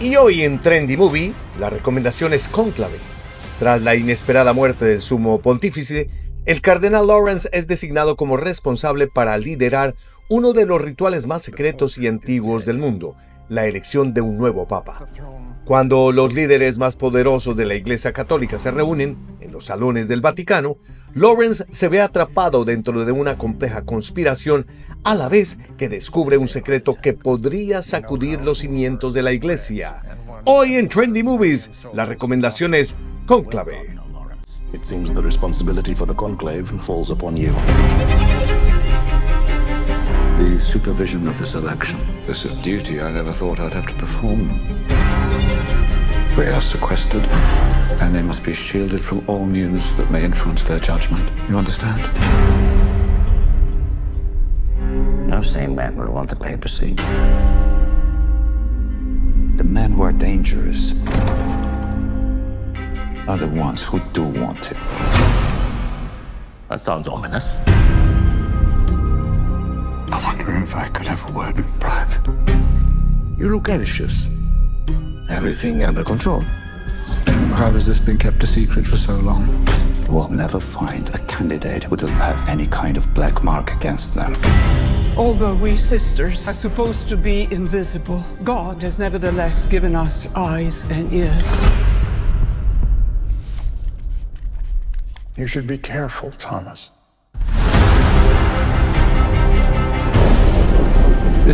Y hoy en Trendy Movie, la recomendación es Conclave. Tras la inesperada muerte del sumo pontífice, el cardenal Lawrence es designado como responsable para liderar uno de los rituales más secretos y antiguos del mundo, la elección de un nuevo papa. Cuando los líderes más poderosos de la Iglesia Católica se reúnen en los salones del Vaticano, Lawrence se ve atrapado dentro de una compleja conspiración a la vez que descubre un secreto que podría sacudir los cimientos de la iglesia. Hoy en Trendy Movies, la recomendación es Conclave. It seems the responsibility for the conclave falls upon you. The supervision of this election is a duty I never thought I'd have to perform. They are sequestered, and they must be shielded from all news that may influence their judgment. You understand? No sane man would want the papacy. The men who are dangerous are the ones who do want it. That sounds ominous. I wonder if I could have a word in private. You look anxious. Everything under control. How has this been kept a secret for so long? We'll never find a candidate who doesn't have any kind of black mark against them. Although we sisters are supposed to be invisible, God has nevertheless given us eyes and ears. You should be careful, Thomas.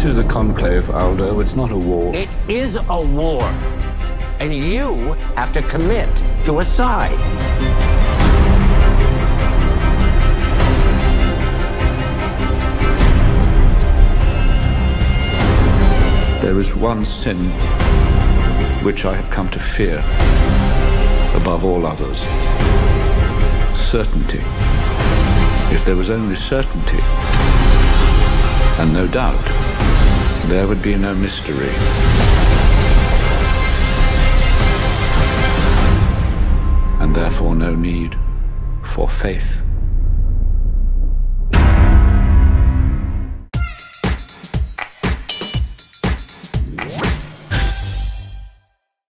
This is a conclave, Aldo. It's not a war. It is a war. And you have to commit to a side. There is one sin which I have come to fear above all others certainty. If there was only certainty and no doubt, there would be no mystery. And therefore no need for faith.